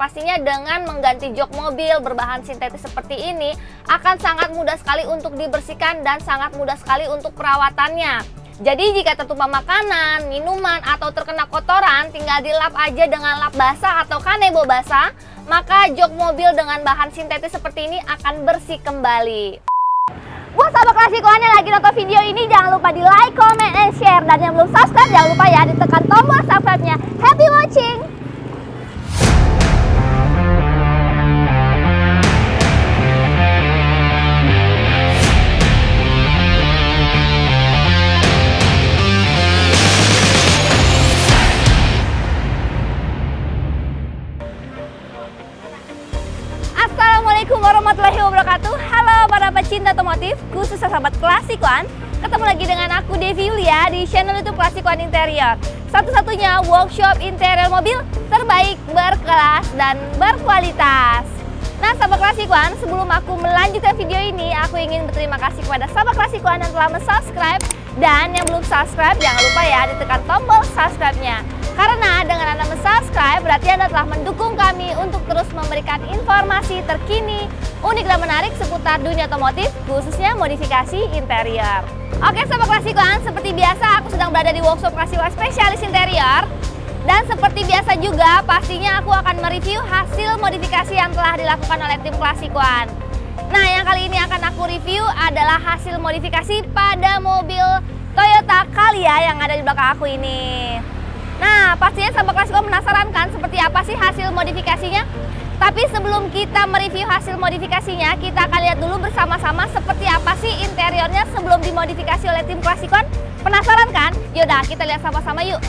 Pastinya dengan mengganti jok mobil berbahan sintetis seperti ini akan sangat mudah sekali untuk dibersihkan dan sangat mudah sekali untuk perawatannya. Jadi jika tertumpah makanan, minuman, atau terkena kotoran, tinggal dilap aja dengan lap basah atau kanebo basah, maka jok mobil dengan bahan sintetis seperti ini akan bersih kembali. Buat sahabat klasikoan yang lagi nonton video ini, jangan lupa di like, comment, and share. Dan yang belum subscribe, jangan lupa ya ditekan tombol subscribe-nya. Happy watching! Assalamualaikum warahmatullahi wabarakatuh. Halo para pecinta otomotif, khusus sahabat klasikuan Ketemu lagi dengan aku Devi Yulia di channel youtube Klasikuan Interior. Satu-satunya workshop interior mobil terbaik, berkelas, dan berkualitas. Nah sahabat klasikuan, sebelum aku melanjutkan video ini Aku ingin berterima kasih kepada sahabat klasikuan yang telah subscribe Dan yang belum subscribe, jangan lupa ya ditekan tombol subscribe-nya. Karena dengan Anda subscribe berarti Anda telah mendukung kami untuk terus memberikan informasi terkini, unik dan menarik seputar dunia otomotif, khususnya modifikasi interior. Oke sahabat klasikuan, seperti biasa aku sedang berada di workshop klasikuan spesialis interior. Dan seperti biasa juga, pastinya aku akan mereview hasil modifikasi yang telah dilakukan oleh tim klasikuan. Nah, yang kali ini akan aku review adalah hasil modifikasi pada mobil Toyota Calya yang ada di belakang aku ini. Nah, pastinya sahabat klasiko penasaran kan seperti apa sih hasil modifikasinya? Tapi sebelum kita mereview hasil modifikasinya, kita akan lihat dulu bersama-sama seperti apa sih interiornya sebelum dimodifikasi oleh tim Klasikon. Penasaran kan? Yaudah, kita lihat sama-sama yuk.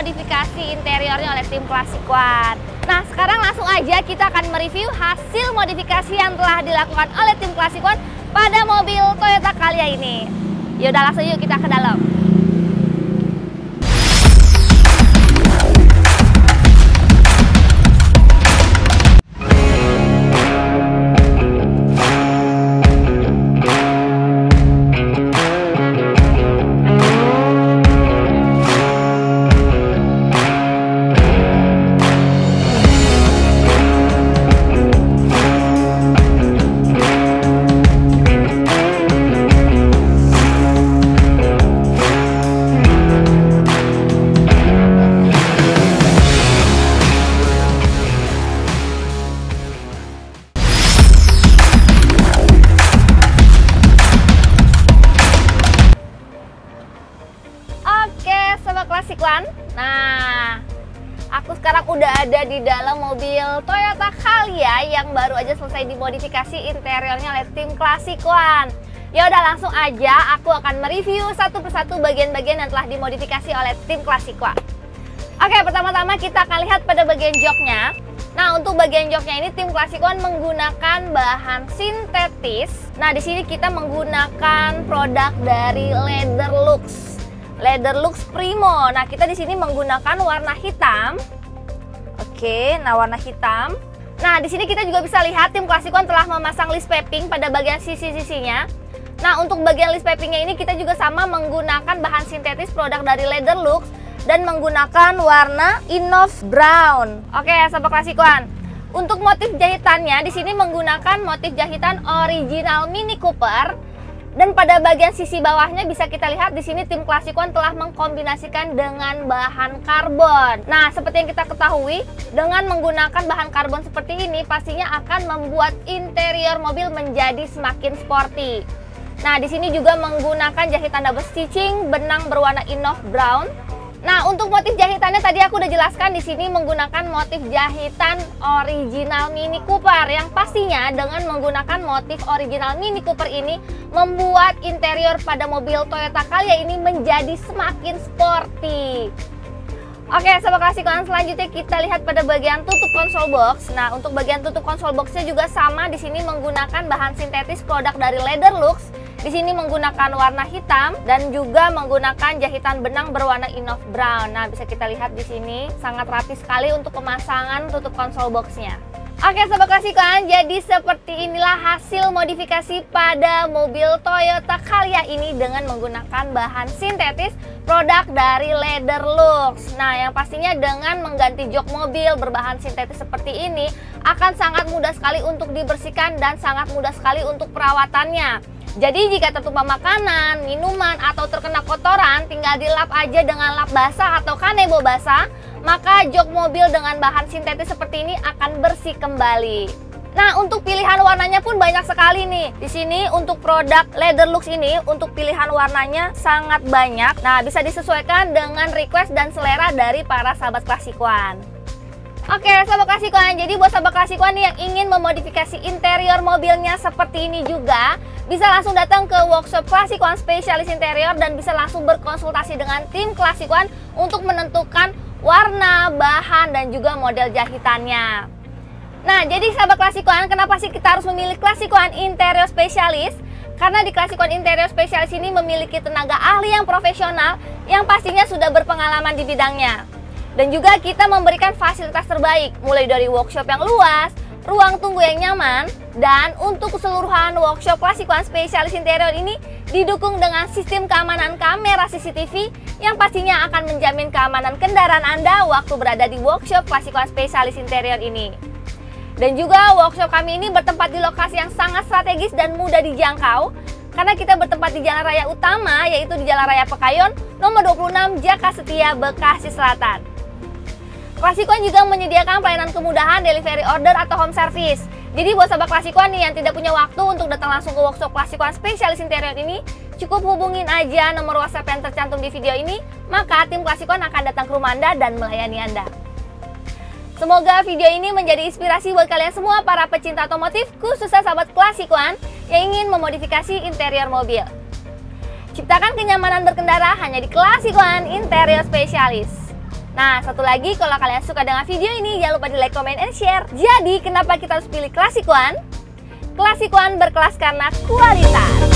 Dimodifikasi interiornya oleh tim Klasikuan. Nah, sekarang langsung aja kita akan mereview hasil modifikasi yang telah dilakukan oleh tim Klasikuan pada mobil Toyota Calya ini. Yaudah langsung yuk kita ke dalam. Oke, sobat klasikuan. Nah, aku sekarang udah ada di dalam mobil Toyota Calya yang baru aja selesai dimodifikasi interiornya oleh tim Klasikuan. Ya udah langsung aja aku akan mereview satu persatu bagian-bagian yang telah dimodifikasi oleh tim Klasikuan. Oke, pertama-tama kita akan lihat pada bagian joknya. Nah, untuk bagian joknya ini tim Klasikuan menggunakan bahan sintetis. Nah, di sini kita menggunakan produk dari Leatherlux. Leatherlux Primo. Nah, kita di sini menggunakan warna hitam. Oke, nah warna hitam. Nah, di sini kita juga bisa lihat tim Klasikuan telah memasang list piping pada bagian sisi-sisinya. Nah, untuk bagian list pipingnya ini kita juga sama menggunakan bahan sintetis produk dari Leatherlux dan menggunakan warna Innov Brown. Oke, sahabat Klasikuan. Untuk motif jahitannya di sini menggunakan motif jahitan original Mini Cooper dan pada bagian sisi bawahnya bisa kita lihat di sini tim Klasikuan telah mengkombinasikan dengan bahan karbon. Nah, seperti yang kita ketahui, dengan menggunakan bahan karbon seperti ini pastinya akan membuat interior mobil menjadi semakin sporty. Nah, di sini juga menggunakan jahitan double stitching benang berwarna Innov Brown. Nah, untuk motif jahitannya tadi aku udah jelaskan di sini menggunakan motif jahitan original Mini Cooper yang pastinya dengan menggunakan motif original Mini Cooper ini membuat interior pada mobil Toyota Calya ini menjadi semakin sporty. Oke, sobat klasikuan selanjutnya kita lihat pada bagian tutup konsol box. Nah, untuk bagian tutup konsol boxnya juga sama di sini menggunakan bahan sintetis produk dari Leatherlux. Di sini menggunakan warna hitam dan juga menggunakan jahitan benang berwarna enough brown. Nah, bisa kita lihat di sini sangat rapi sekali untuk pemasangan tutup konsol boxnya. Oke sobat klasikuan, jadi seperti inilah hasil modifikasi pada mobil Toyota Calya ini dengan menggunakan bahan sintetis produk dari Leatherlux. Nah, yang pastinya dengan mengganti jok mobil berbahan sintetis seperti ini akan sangat mudah sekali untuk dibersihkan dan sangat mudah sekali untuk perawatannya. Jadi jika tertumpah makanan, minuman, atau terkena kotoran, tinggal dilap aja dengan lap basah atau kanebo basah maka jok mobil dengan bahan sintetis seperti ini akan bersih kembali. Nah, untuk pilihan warnanya pun banyak sekali nih. Di sini untuk produk Leatherlux ini untuk pilihan warnanya sangat banyak. Nah, bisa disesuaikan dengan request dan selera dari para sahabat klasikuan. Oke, sahabat klasikuan. Jadi buat sahabat klasikuan yang ingin memodifikasi interior mobilnya seperti ini juga, bisa langsung datang ke workshop Klasikuan spesialis interior dan bisa langsung berkonsultasi dengan tim Klasikuan untuk menentukan warna, bahan, dan juga model jahitannya. Nah, jadi sahabat klasikuan, kenapa sih kita harus memilih klasikuan interior spesialis? Karena di klasikuan interior spesialis ini memiliki tenaga ahli yang profesional yang pastinya sudah berpengalaman di bidangnya. Dan juga kita memberikan fasilitas terbaik, mulai dari workshop yang luas, ruang tunggu yang nyaman, dan untuk keseluruhan workshop klasikuan spesialis interior ini didukung dengan sistem keamanan kamera CCTV yang pastinya akan menjamin keamanan kendaraan Anda waktu berada di workshop klasikuan spesialis interior ini. Dan juga workshop kami ini bertempat di lokasi yang sangat strategis dan mudah dijangkau karena kita bertempat di jalan raya utama yaitu di Jalan Raya Pekayon nomor 26 Jaka Setia Bekasi Selatan. Klasikuan juga menyediakan pelayanan kemudahan delivery order atau home service. Jadi buat sahabat Klasikuan yang tidak punya waktu untuk datang langsung ke workshop Klasikuan spesialis interior ini, cukup hubungin aja nomor WhatsApp yang tercantum di video ini, maka tim Klasikuan akan datang ke rumah Anda dan melayani Anda. Semoga video ini menjadi inspirasi buat kalian semua para pecinta otomotif, khususnya sahabat Klasikuan yang ingin memodifikasi interior mobil. Ciptakan kenyamanan berkendara hanya di Klasikuan Interior Specialist. Nah, satu lagi kalau kalian suka dengan video ini, jangan lupa di like, comment, and share. Jadi, kenapa kita harus pilih Classic One? Classic One berkelas karena kualitas.